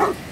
Huh?